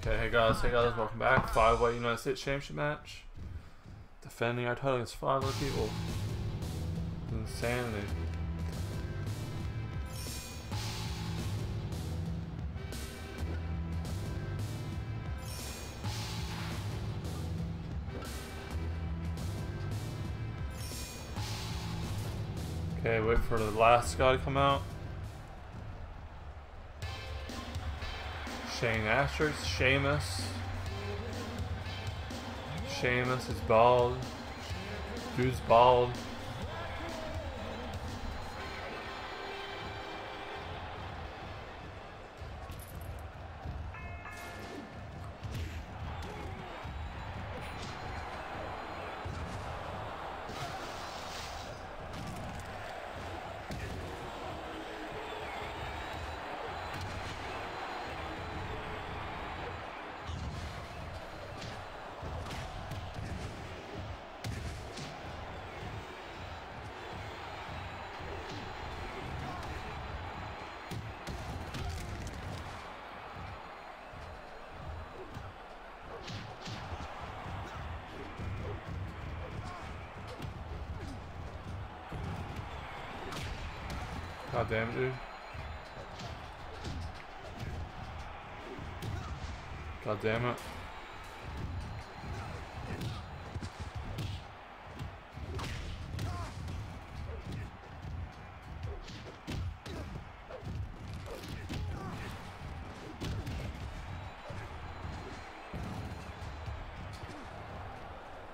Okay, hey guys, hey guys, welcome back. Five way United States Championship match. Defending our title against five other people. Insanity. Okay, wait for the last guy to come out. Shane Asterix, Sheamus. Sheamus is bald. Dude's bald. God damn it, dude. God damn it.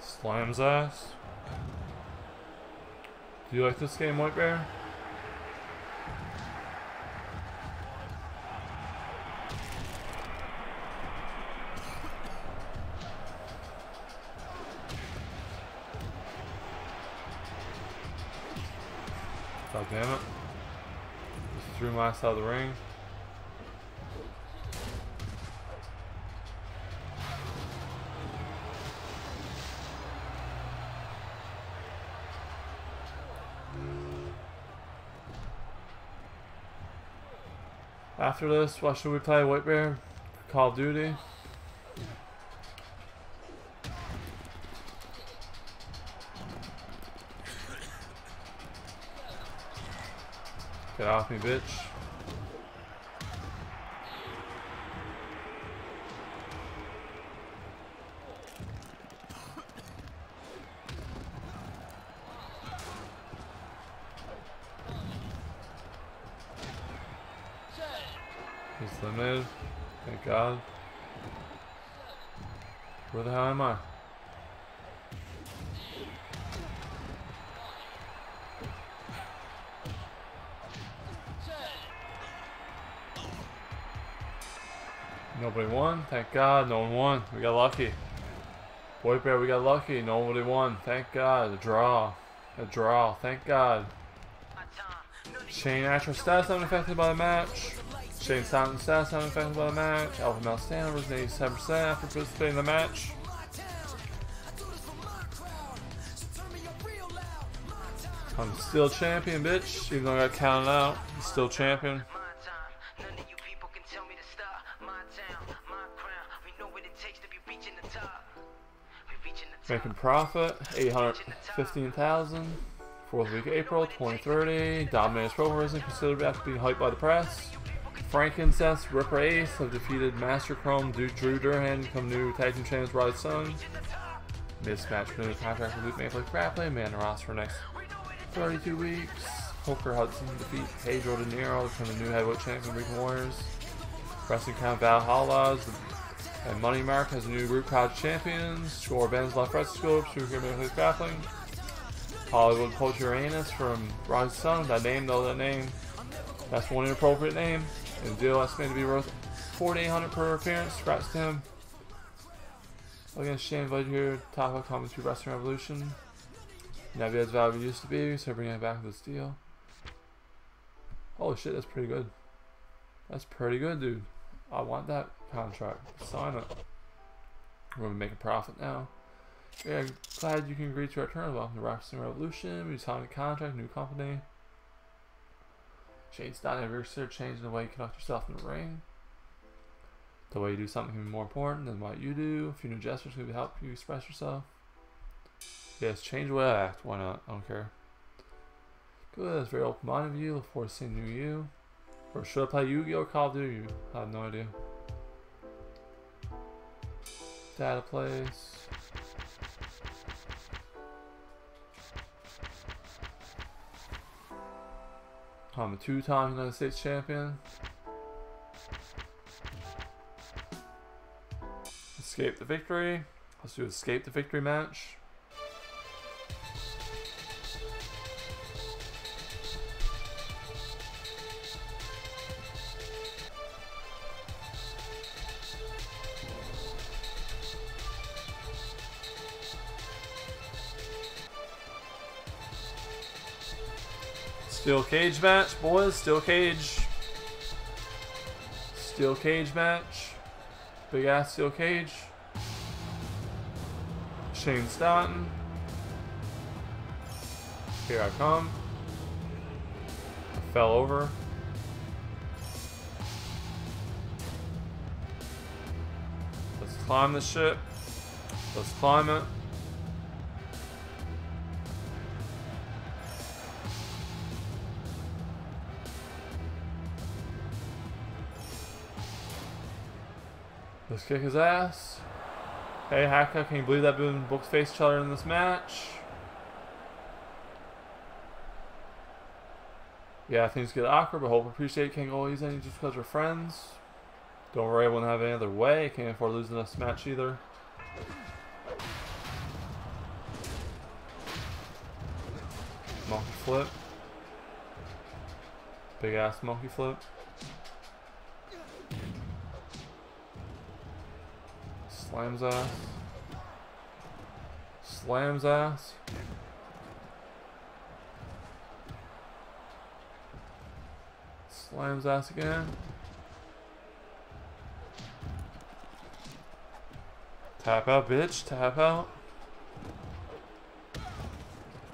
Slams ass. Do you like this game, White Bear? God damn it. Just threw my side of the ring. After this, what should we play? White Bear? Call of Duty? Bitch. He's limited. Thank God. Where the hell am I? Thank God. No one won. We got lucky. Boy Bear, we got lucky. Nobody won. Thank God. A draw. A draw. Thank God. Shane Asher stats unaffected by the match. Shane Stanton stats unaffected by the match. Alpha Mel Stanton was 87% after participating in the match. I'm still champion, bitch. Even though I got counted out, I'm still champion. Making profit, 815,000. Fourth week of April 2030. Dominates Pro Wrestling considered after being hyped by the press. Frankincense, Ripper Ace have defeated Master Chrome, Duke Drew Durhan, become new tag team champions, Rise Sun. Mismatch new contract with Luke Maple Grappling, man for next 32 weeks. Hooker Hudson defeat Pedro De Niro, become the new heavyweight champion, Weekend Warriors. Wrestling Count Valhalla and Money Mark has a new group college champions. Score Ben's left wrestling school, Super Maple Grappling. Hollywood Coach Uranus from Rise Sun, that name though, that name. That's one inappropriate name. And deal estimated to be worth 4800 per appearance. Scratch him. Against Shane Blade here, top of coming to Wrestling Revolution. Nevia's value used to be, so bringing it back to this deal. Holy shit, that's pretty good. That's pretty good, dude. I want that contract. Sign it. We're gonna make a profit now. Yeah, glad you can agree to our terms. Welcome to Wrestling Revolution. We signed a contract, new company. Shane Stein, have you considered changing the way you conduct yourself in the ring? The way you do something can be more important than what you do. A few new gestures can help you express yourself. Yes, change the way I act. Why not? I don't care. Good, that's very open-minded of you. Look forward to seeing new you. Or should I play Yu-Gi-Oh! Call of Duty? I have no idea. Data place. Oh, I'm a two-time United States champion. Escape the victory. Let's do escape the victory match. Steel cage match, boys. Steel cage. Steel cage match. Big ass steel cage. Shane Staunton. Here I come. Fell over. Let's climb the ship. Let's climb it. Let's kick his ass. Hey, Haka, can you believe that Boone books face each other in this match? Yeah, things get awkward, but hope appreciate can't go easy just because we're friends. Don't worry, I won't have any other way. Can't afford losing this match either. Monkey flip. Big ass monkey flip. Slams ass. Slams ass. Slams ass again. Tap out, bitch. Tap out.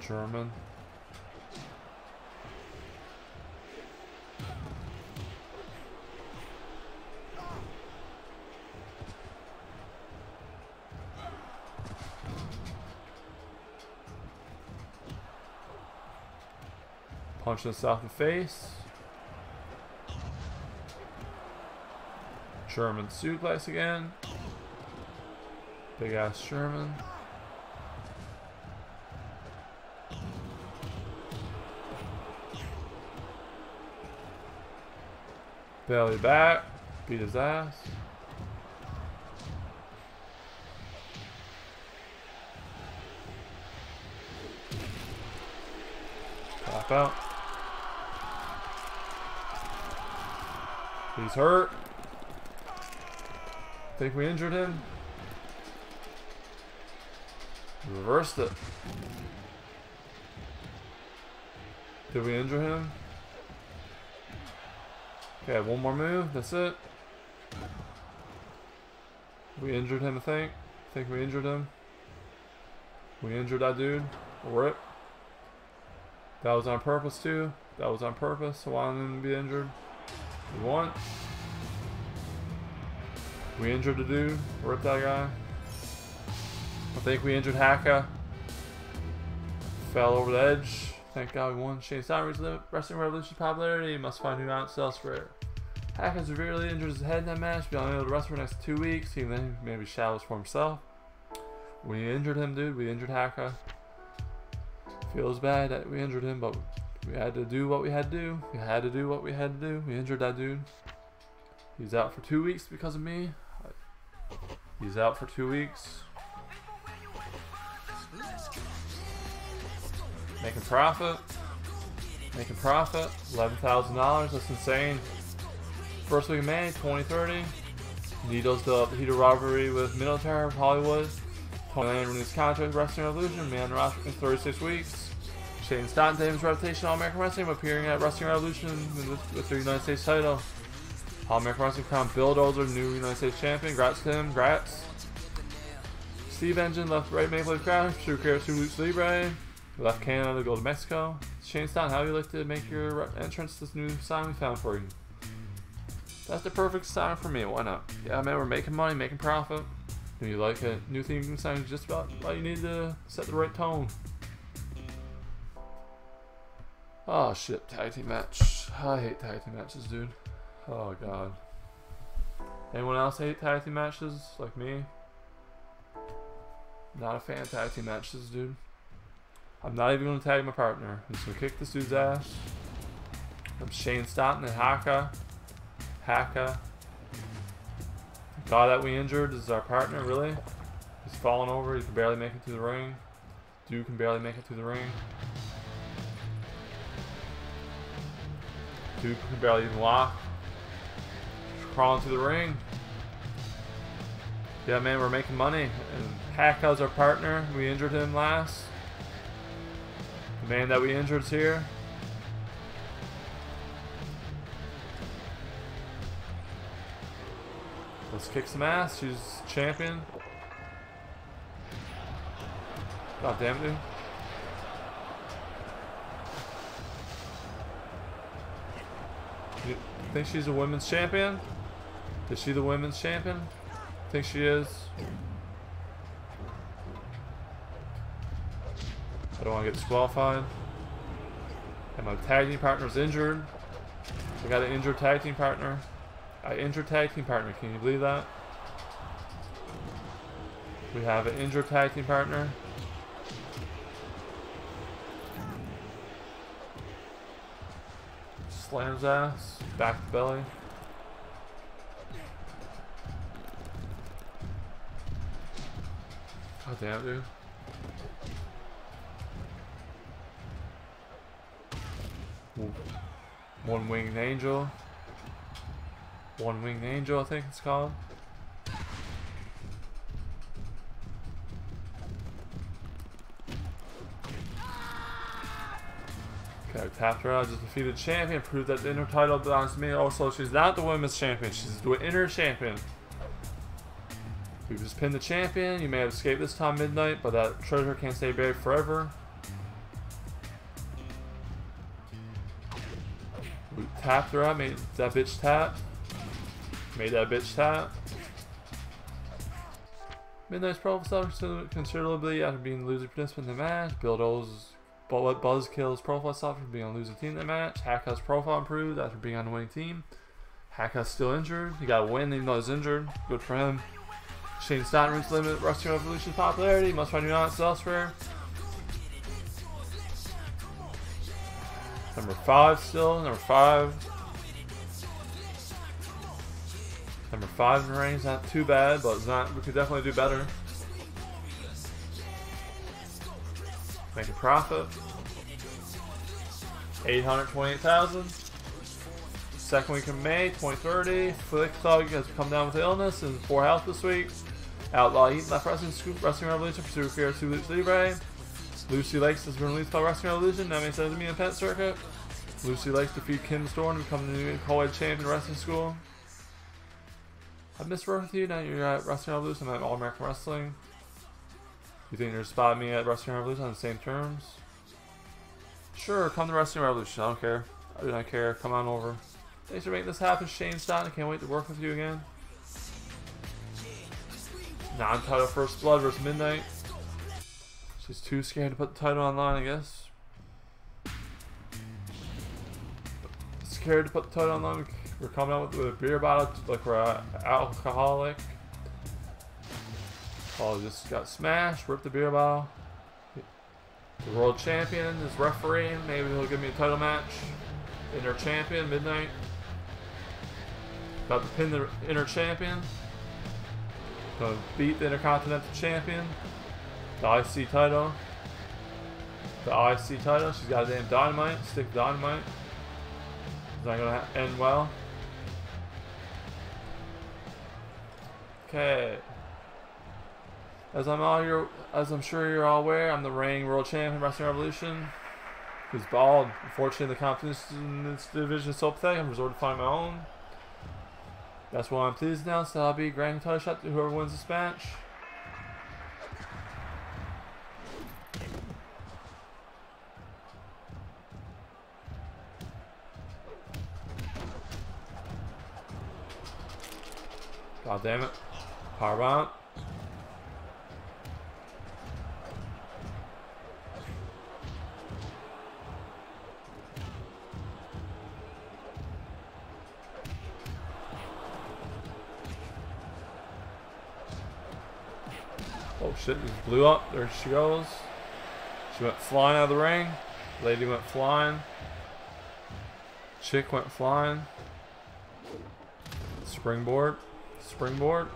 German. Punch this off the face. German suplex again. Big ass Sherman. Belly back. Beat his ass. Tap out. He's hurt. Think we injured him? Reversed it. Did we injure him? Okay, one more move. That's it. We injured him, I think. I think we injured him. We injured that dude. Rip. That was on purpose, too. That was on purpose. So I wanted him to be injured. We won. We injured the dude. Rip that guy. I think we injured Haka. Fell over the edge. Thank God we won. Shane Stein reached the Wrestling Revolution popularity. Must find new outlets elsewhere. Haka severely injured his head in that match. Be unable to wrestle for the next two weeks. He then maybe shadows for himself. We injured him, dude. We injured Haka. Feels bad that we injured him, but we had to do what we had to do. We had to do what we had to do. We injured that dude. He's out for two weeks because of me. He's out for two weeks. Making profit. Making profit. $11,000. That's insane. First week of May 2030. Needles a heated rivalry with of Hollywood. Tony Land renewed contract with Wrestling Revolution. Man roster in 36 weeks. Shane Staunton Davis reputation All American Wrestling appearing at Wrestling Revolution with, with the United States title. All American Wrestling crowned Bill Dozer new United States champion. Grats to him. Grats. Steve Engine left right Maple Leaf Crowd. True Care to Lucha Libre. Left Canada to go to Mexico. Shane Staunton, how would you like to make your entrance to this new sign we found for you? That's the perfect time for me. Why not? Yeah, man, we're making money, making profit. Do you like a new theme song? Just about all you need to set the right tone. Oh shit, tag team match. I hate tag team matches, dude. Oh god. Anyone else hate tag team matches like me? Not a fan of tag team matches, dude. I'm not even gonna tag my partner. I'm just gonna kick this dude's ass. I'm Shane Stanton and Haka. Haka. The guy that we injured is our partner, really. He's falling over, he can barely make it to the ring. Dude can barely make it to the ring. Dude can barely even walk. crawling to the ring. Yeah, man, we're making money. And Haka's our partner. We injured him last. The man that we injured's here. Let's kick some ass. She's champion. God damn it, dude. Think she's a women's champion? Is she the women's champion? Think she is? I don't want to get disqualified. And my tag team partner's injured. I got an injured tag team partner. I injured tag team partner. Can you believe that? We have an injured tag team partner. Slams ass. Back belly. God damn, dude. One winged angel. One winged angel, I think it's called. Out, just defeated champion, proved that the inner title belongs to me. Also, she's not the women's champion, she's the inner champion. We've just pinned the champion. You may have escaped this time midnight, but that treasure can't stay buried forever. We tapped her out, made that bitch tap. Made that bitch tap. Midnight's profile considerably after being the loser participant in the match. Bulldoze Buzzkill's profile suffered from being on the losing team the match. Haka's profile improved after being on the winning team. Haka's still injured. He got a win even though he's injured. Good for him. Shane the limit Wrestling Revolution's popularity. Must find new outlets elsewhere. Number five still. Number five. Number five in the range, not too bad, but it's not. We could definitely do better. Make a profit. Eight hundred twenty-eight thousand. Second week of May, 2030. Flick Thug has come down with illness and poor health this week. Outlaw Heat left Wrestling, Wrestling Revolution, a career to Lucha Libre. Lucy Lakes has been released by Wrestling Revolution, now makes sense to me in Pet Circuit. Lucy Lakes defeat Kim Storm to become the new co-ed champion wrestling school. I missed work with you, now you're at Wrestling Revolution, I'm at All American Wrestling. You think you're spotting me at Wrestling Revolution on the same terms? Sure, come to Wrestling Revolution, I don't care. I do not care, come on over. Thanks for making this happen, Shane Stanton. I can't wait to work with you again. Non-title First Blood versus Midnight. She's too scared to put the title online, I guess. Scared to put the title online. We're coming out with, a beer bottle like we're alcoholic. Oh, just got smashed. Ripped the beer bottle. The world champion is refereeing. Maybe he'll give me a title match. Inner champion, Midnight. About to pin the inner champion. Gonna beat the Intercontinental Champion. The IC title. The IC title. She's got a damn dynamite. Stick dynamite. It's not gonna end well. Okay. As I'm all here, as I'm sure you're all aware, I'm the reigning world champion of Wrestling Revolution. Who's bald. Unfortunately, the competition in this division is so pathetic. I'm resorted to find my own. That's why I'm pleased now, so I'll be granting title shot to whoever wins this match. God damn it. Powerbomb. Blew up. There she goes. She went flying out of the ring. Lady went flying. Chick went flying. Springboard. Springboard.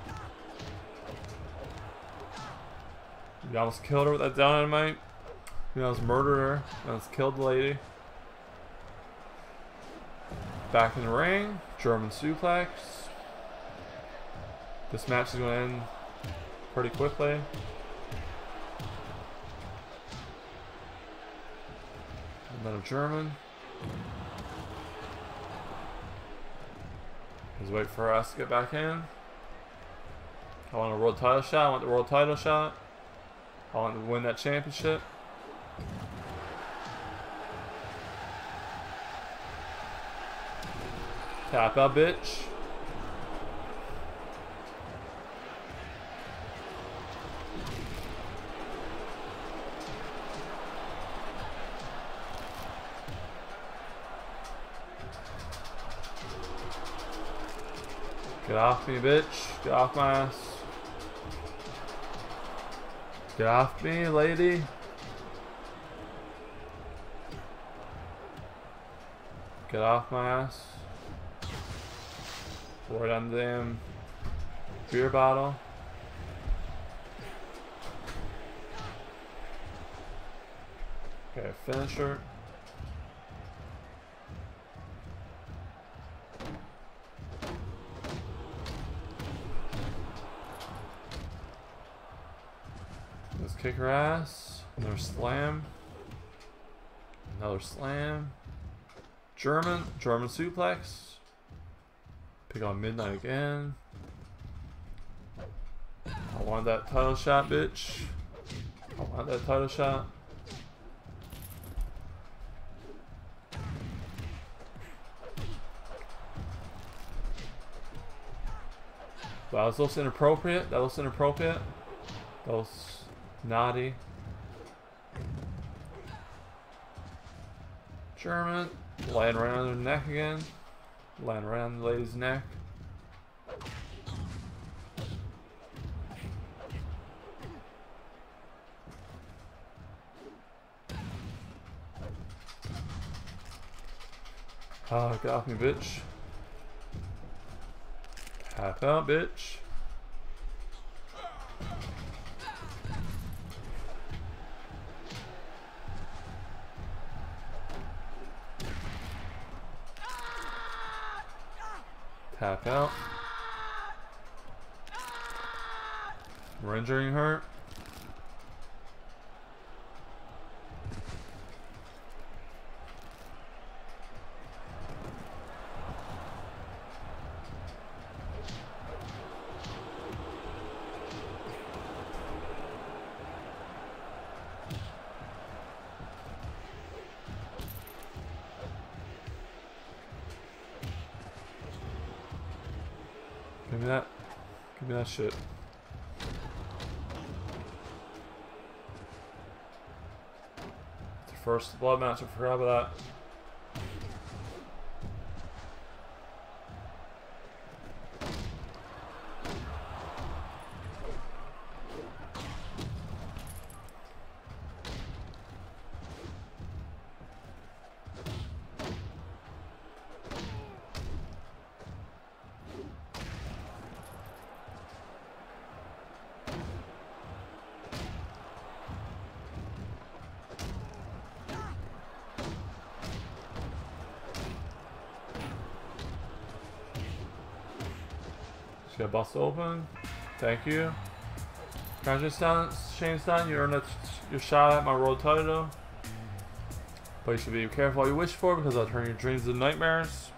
You almost killed her with that dynamite. You almost murdered her. You almost killed the lady. Back in the ring. German suplex. This match is going to end pretty quickly. Another German. Let's wait for us to get back in. I want a world title shot. I want the world title shot. I want to win that championship. Tap out, bitch. Get off me, bitch. Get off my ass. Get off me, lady. Get off my ass. Pour it on the damn beer bottle. Okay, finisher. Let's kick her ass. Another slam. Another slam. German. German suplex. Pick on Midnight again. I want that title shot, bitch. I want that title shot. That was looks inappropriate. That looks inappropriate. That was naughty. German. Laying around her neck again. Laying around the lady's neck. Ah, get off me, bitch. Tap out, bitch. Give me that shit. The first blood match. I forgot about that. Got bust open. Thank you. Congratulations, Shane Stein. You earned your shot at my world title. But you should be careful what you wish for because I'll turn your dreams into nightmares.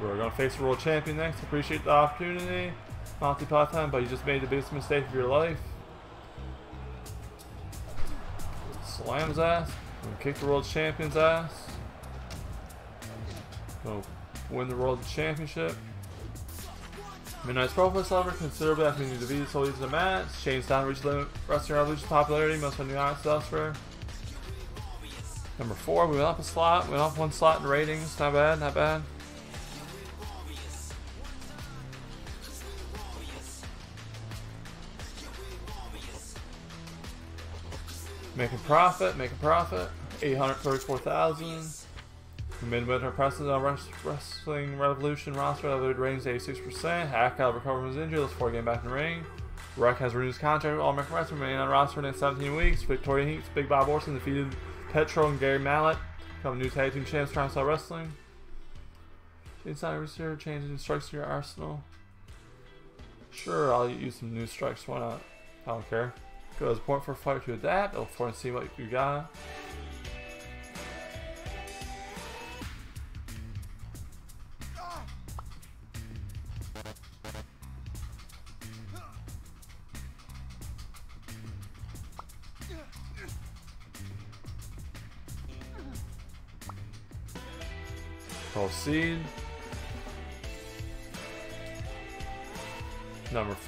We're going to face the world champion next. Appreciate the opportunity. Monty Python, but you just made the biggest mistake of your life. Slam's ass. Gonna kick the world champion's ass. Gonna win the world championship. Midnight's profile however, considerably after being defeated solely to the match. Shane Stein reached Wrestling Revolution's popularity, most of the new acts elsewhere. Number four, we went up a slot, we went up one slot in ratings. Not bad, not bad. Making profit, making profit. 834,000. Midwinter Preston on Wrestling Revolution roster, elevated ratings 86%. Hack out recovered from his injury, let's four game back in the ring. Wreck has renewed his contract with All American Wrestling, remaining on roster in 17 weeks. Victoria Heats, Big Bob Orton defeated Petro and Gary Mallet. Become new tag team champs, Triangle Wrestling. Cyrus here, changing strikes to your arsenal. Sure, I'll use some new strikes, why not? I don't care. Go as point for a fighter to adapt, look for and see what you got.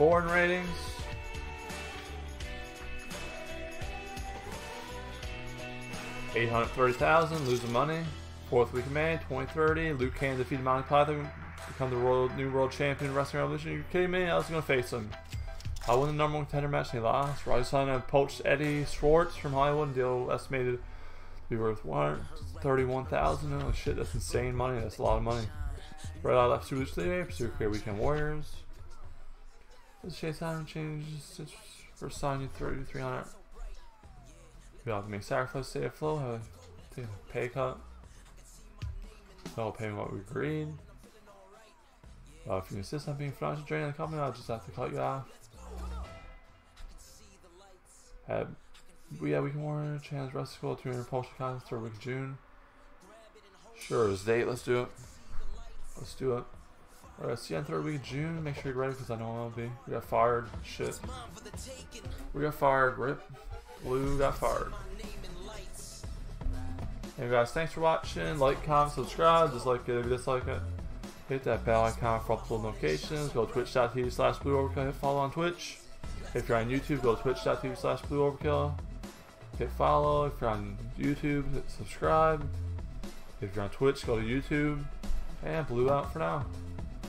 Four ratings. Eight hundred thirty thousand, losing money. Fourth week of May, 2030. Luke Kane defeated Monty Python, become the world, new world champion Wrestling Revolution. You kidding me? I was gonna face him. I won the number one contender match and he lost. Rise Sun poached Eddie Schwartz from Hollywood. And Deal estimated to be worth 131,000. Oh shit, that's insane money. That's a lot of money. Red Eye left Super Pursuit Career Weekend Warriors. This Chase Adam changes for Sonya 3300. We have to make sacrifice, save flow, have a pay cut. No paying what we agreed. Uh, if you insist on being financially draining the company, I'll just have to cut you off. Have, yeah, we can warn a chance rest school to repulsion contest third week June. Sure, this date, let's do it. Let's do it. Alright, see you on third week of June. Make sure you're ready because I know I'll be. We got fired. Shit. We got fired. Rip. Blue got fired. Hey guys, thanks for watching. Like, comment, subscribe. Just like it if you dislike it. Hit that bell icon for upload notifications. Go to twitch.tv slash blue overkill. Hit follow on Twitch. If you're on YouTube, go to twitch.tv slash blue overkill. Hit follow. If you're on YouTube, hit subscribe. If you're on Twitch, go to YouTube. And blue out for now.